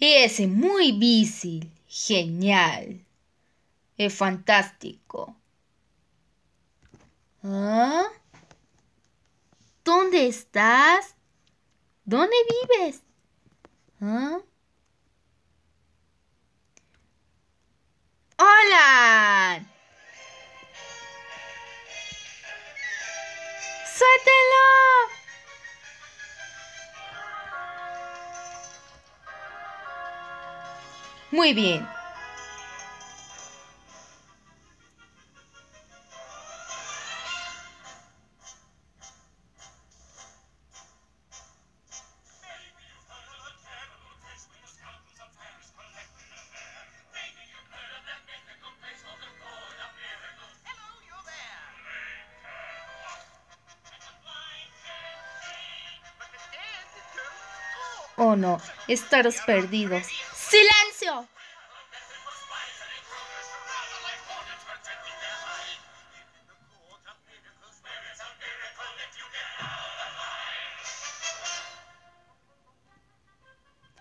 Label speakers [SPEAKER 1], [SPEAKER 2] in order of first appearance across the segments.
[SPEAKER 1] Es muy difícil. Genial. Es fantástico. ¿Ah? ¿Dónde estás? ¿Dónde vives? ¿Ah? ¡Hola! ¡Suéltelo! Muy bien. Oh no, estaros perdidos. ¡Silencio!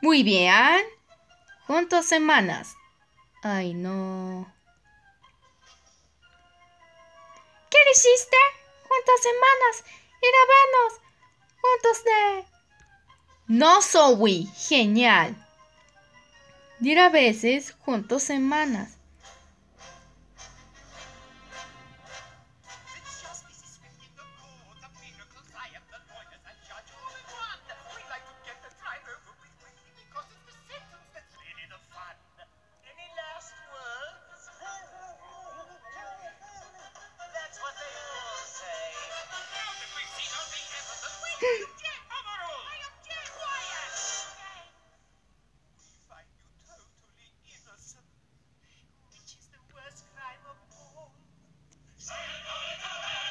[SPEAKER 1] Muy bien. Juntos semanas. Ay, no. ¿Qué hiciste? ¿Cuántas semanas? Ir a vernos. Juntos de... No soy genial y a veces juntos semanas.